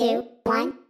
two, one!